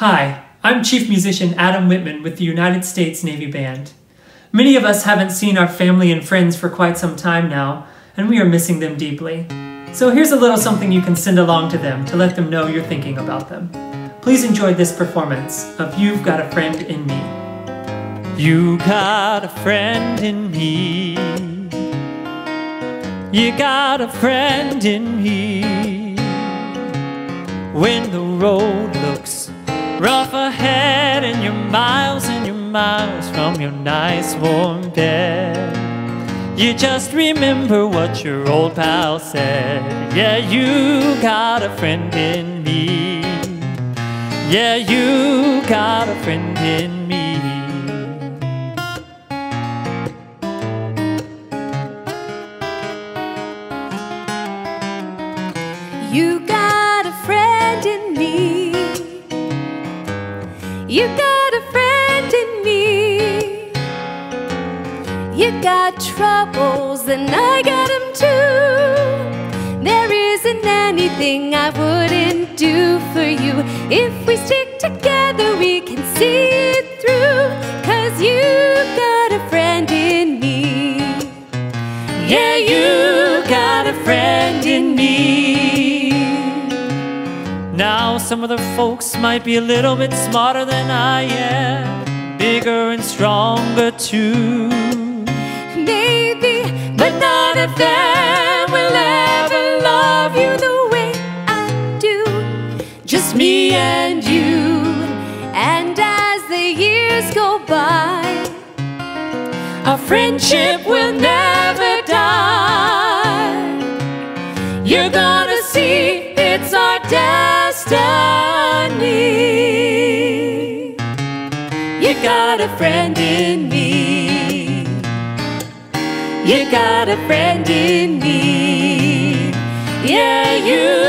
Hi, I'm Chief Musician Adam Whitman with the United States Navy Band. Many of us haven't seen our family and friends for quite some time now, and we are missing them deeply. So here's a little something you can send along to them to let them know you're thinking about them. Please enjoy this performance of You've Got a Friend in Me. You got a friend in me. You got a friend in me. When the road looks rough ahead and you're miles and you're miles from your nice warm bed, you just remember what your old pal said. Yeah, you got a friend in me. Yeah, you got a friend in me. You got a friend in me. You got a friend in me. You got troubles, and I got them too. There isn't anything I wouldn't do for you. If we stick together, we can see it through. Cause you got a friend in me. Yeah, you got a friend in me. Some of the folks might be a little bit smarter than I am, bigger and stronger too. Maybe, but none of them will ever love you the way I do. Just me and you. And as the years go by, Our friendship will never die. you're gonna see it's our destiny. You got a friend in me. You got a friend in me. Yeah, you